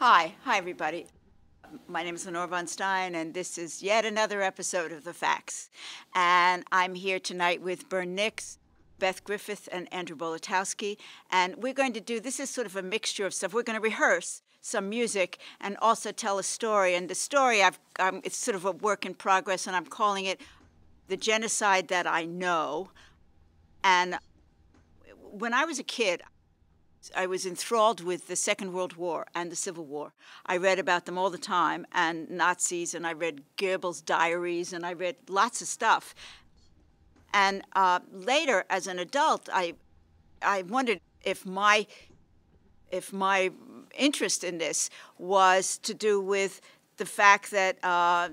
Hi, hi everybody. My name is Lenore Von Stein, and this is yet another episode of The Facts. And I'm here tonight with Bern Nix, Beth Griffith, and Andrew Bolotowsky. And we're going to do this is sort of a mixture of stuff. We're going to rehearse some music and also tell a story. And the story, I've, um, it's sort of a work in progress, and I'm calling it The Genocide That I Know. And when I was a kid, I was enthralled with the Second World War and the Civil War. I read about them all the time, and Nazis, and I read Goebbels' diaries, and I read lots of stuff. And uh, later, as an adult, I, I wondered if my, if my interest in this was to do with the fact that uh,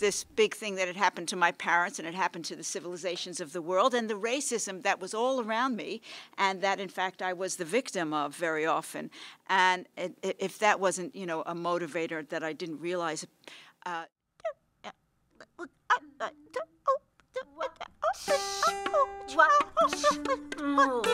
this big thing that had happened to my parents and it happened to the civilizations of the world and the racism that was all around me and that in fact I was the victim of very often. And it, it, if that wasn't you know a motivator that I didn't realize uh,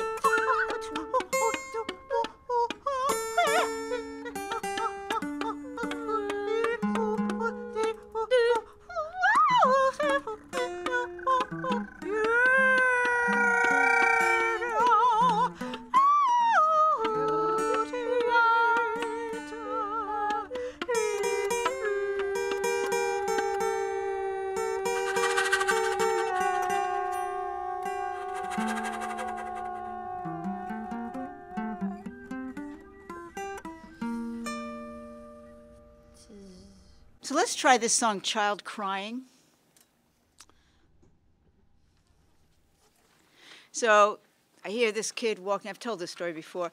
So let's try this song, Child Crying. So I hear this kid walking, I've told this story before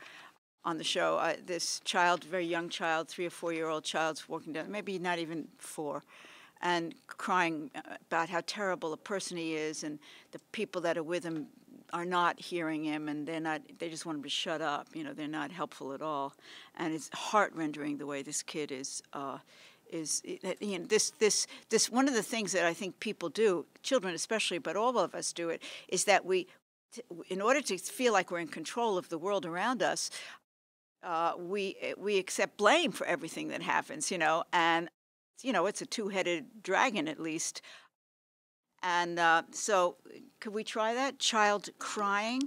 on the show. Uh, this child, very young child, three or four year old child's walking down, maybe not even four, and crying about how terrible a person he is, and the people that are with him are not hearing him, and they're not. They just want him to be shut up. You know, they're not helpful at all, and it's heart rendering the way this kid is. Uh, is you know, this this this one of the things that I think people do, children especially, but all of us do it, is that we, in order to feel like we're in control of the world around us, uh, we we accept blame for everything that happens, you know, and you know it's a two-headed dragon at least. And uh, so, could we try that? Child crying.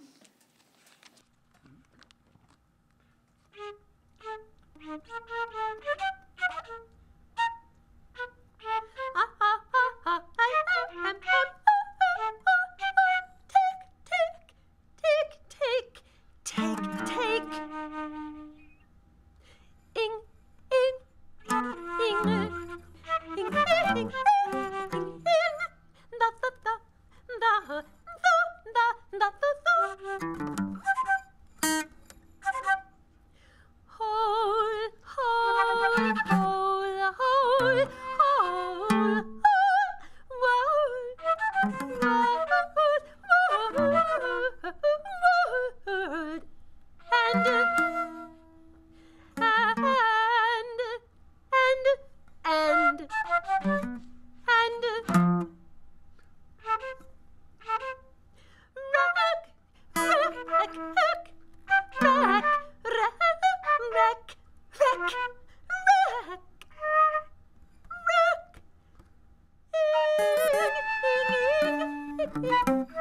the. Hold, hold, hold. Thank.